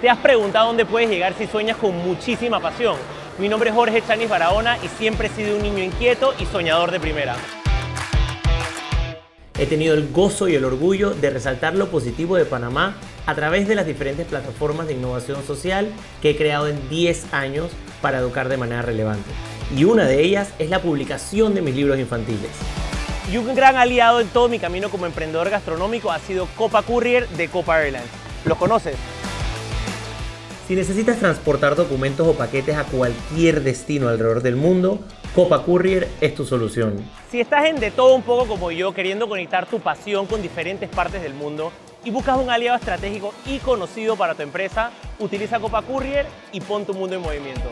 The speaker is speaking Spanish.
¿Te has preguntado dónde puedes llegar si sueñas con muchísima pasión? Mi nombre es Jorge Chanis Barahona y siempre he sido un niño inquieto y soñador de primera. He tenido el gozo y el orgullo de resaltar lo positivo de Panamá a través de las diferentes plataformas de innovación social que he creado en 10 años para educar de manera relevante. Y una de ellas es la publicación de mis libros infantiles. Y un gran aliado en todo mi camino como emprendedor gastronómico ha sido Copa Courier de Copa Airlines. ¿Los conoces? Si necesitas transportar documentos o paquetes a cualquier destino alrededor del mundo, Copa Courier es tu solución. Si estás en de todo un poco como yo, queriendo conectar tu pasión con diferentes partes del mundo y buscas un aliado estratégico y conocido para tu empresa, utiliza Copa Courier y pon tu mundo en movimiento.